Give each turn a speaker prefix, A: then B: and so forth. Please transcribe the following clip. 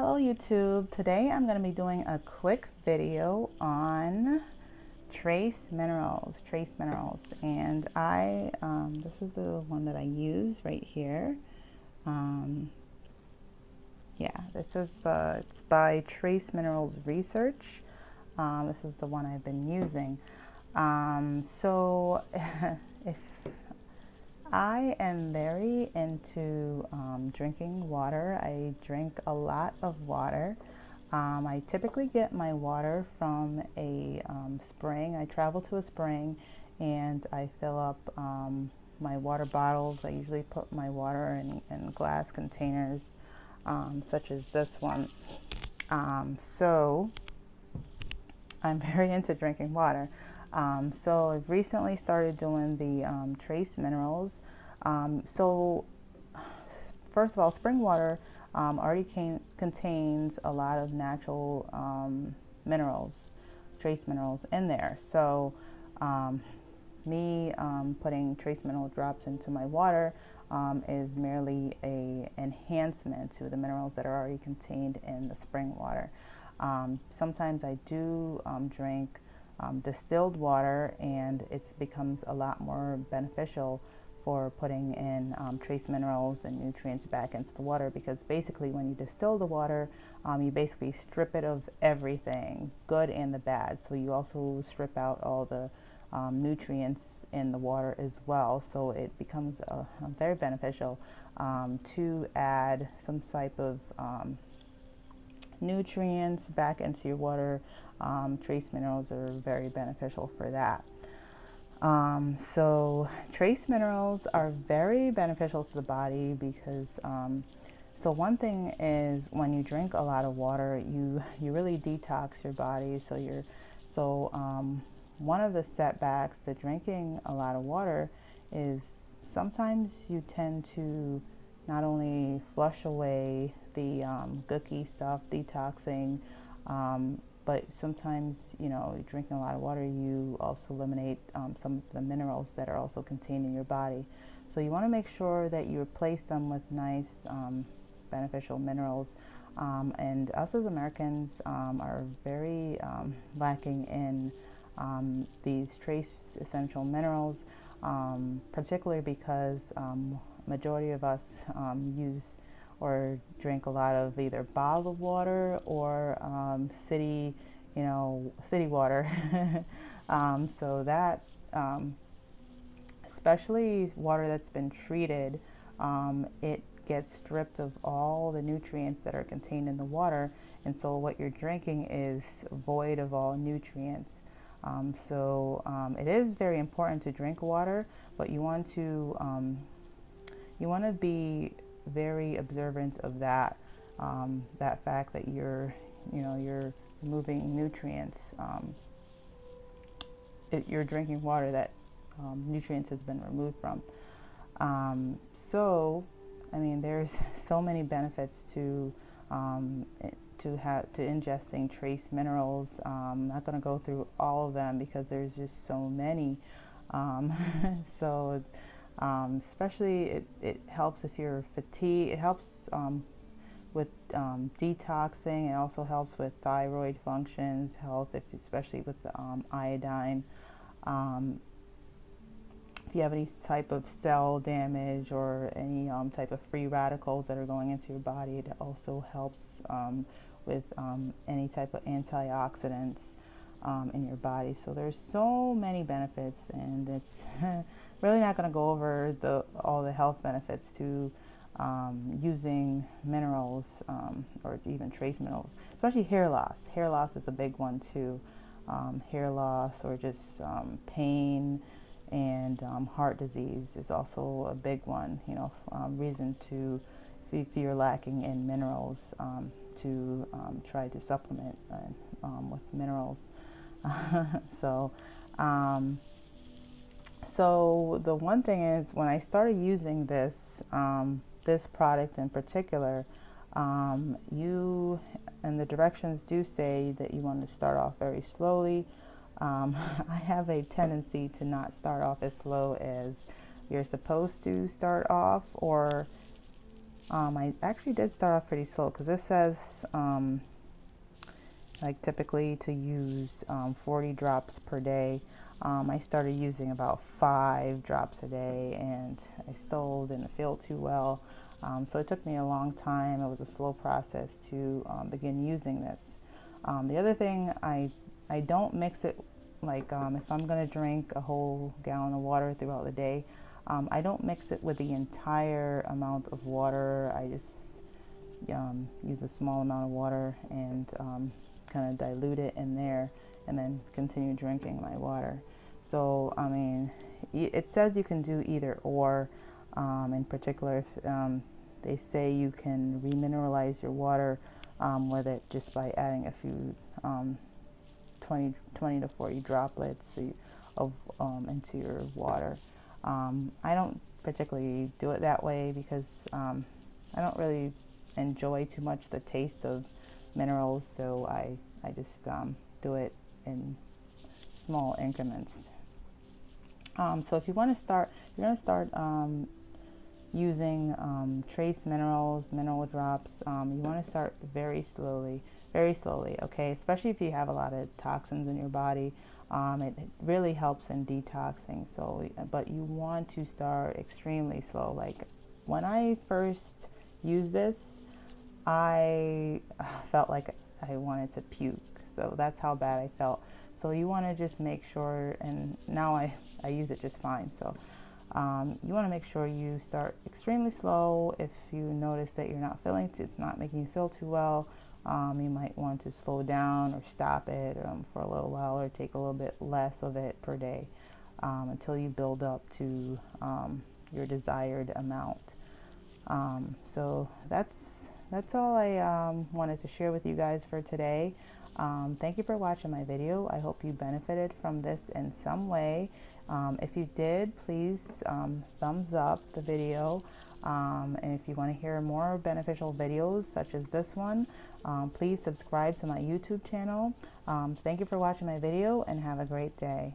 A: Hello YouTube. Today I'm going to be doing a quick video on trace minerals, trace minerals. And I, um, this is the one that I use right here. Um, yeah, this is the, it's by Trace Minerals Research. Um, this is the one I've been using. Um, so I am very into um, drinking water. I drink a lot of water. Um, I typically get my water from a um, spring. I travel to a spring and I fill up um, my water bottles. I usually put my water in, in glass containers, um, such as this one. Um, so I'm very into drinking water. Um, so I've recently started doing the um, trace minerals. Um, so first of all, spring water um, already contains a lot of natural um, minerals, trace minerals in there. So um, me um, putting trace mineral drops into my water is merely a enhancement to the minerals that are already contained in the spring water. sometimes I do drink um, distilled water and it becomes a lot more beneficial for putting in um, trace minerals and nutrients back into the water because basically when you distill the water um, you basically strip it of everything good and the bad. So you also strip out all the um, nutrients in the water as well. So it becomes uh, very beneficial um, to add some type of um, nutrients back into your water. Um, trace minerals are very beneficial for that. Um, so trace minerals are very beneficial to the body because um, so one thing is when you drink a lot of water you you really detox your body so you're so um, one of the setbacks to drinking a lot of water is sometimes you tend to not only flush away the um, stuff, detoxing, um, but sometimes, you know, drinking a lot of water, you also eliminate um, some of the minerals that are also contained in your body. So you want to make sure that you replace them with nice, um, beneficial minerals. Um, and us as Americans um, are very lacking in these trace essential minerals, particularly because majority of us um, use or drink a lot of either bottled water or um, city, you know, city water. um, so that, um, especially water that's been treated, um, it gets stripped of all the nutrients that are contained in the water. And so what you're drinking is void of all nutrients. Um, so um, it is very important to drink water, but you want to you want to be very observant of that um, that fact that you're you know you're removing nutrients um, it, you're drinking water that um, nutrients has been removed from. Um, so I mean there's so many benefits to um, to have to ingesting trace minerals. Um, I'm not going to go through all of them because there's just so many. So it's um, especially it, it helps if you're fatigued. It helps um, with um, detoxing. It also helps with thyroid functions, health, if, especially with um, iodine. Um, if you have any type of cell damage or any um, type of free radicals that are going into your body, it also helps with any type of antioxidants in your body. So there's so many benefits and it's really not going to go over the all the health benefits to um, using minerals um, or even trace minerals, especially hair loss. Hair loss is a big one too. Um, hair loss or just um, pain and um, heart disease is also a big one. You know, um, reason to if you're lacking in minerals to try to supplement uh, with minerals. so. So the one thing is when I started using this, um, this product in particular, um, you and the directions do say that you want to start off very slowly. Um, I have a tendency to not start off as slow as you're supposed to start off or Um, I actually did start off pretty slow because this says um, like typically to use um, 40 drops per day. Um, I started using about five drops a day and I still didn't feel too well. Um, so it took me a long time. It was a slow process to um, begin using this. Um, the other thing, I, I don't mix it like um, if I'm going to drink a whole gallon of water throughout the day, I don't mix it with the entire amount of water. I just use a small amount of water and kind of dilute it in there and then continue drinking my water. So, I mean, it says you can do either or. Um, in particular, if um, they say you can remineralize your water um, with it just by adding a few um, 20, 20 to 40 droplets of um, into your water. Um, I don't particularly do it that way because I don't really enjoy too much the taste of minerals, so I, I just do it in small increments. Um, so if you want to start, you're going to start um, using um, trace minerals, mineral drops. Um, you want to start very slowly, very slowly, okay? Especially if you have a lot of toxins in your body. Um, it really helps in detoxing. So, but you want to start extremely slow. Like when I first used this, I felt like I wanted to puke. So that's how bad I felt. So you want to just make sure, and now I, I use it just fine. So um, you want to make sure you start extremely slow. If you notice that you're not feeling, it's not making you feel too well, um, you might want to slow down or stop it um, for a little while or take a little bit less of it per day um, until you build up to um, your desired amount. Um, so that's that's all I wanted to share with you guys for today. Um, thank you for watching my video. I hope you benefited from this in some way. Um, if you did, please um, thumbs up the video. Um, and if you want to hear more beneficial videos such as this one, um, please subscribe to my YouTube channel. Um, thank you for watching my video and have a great day.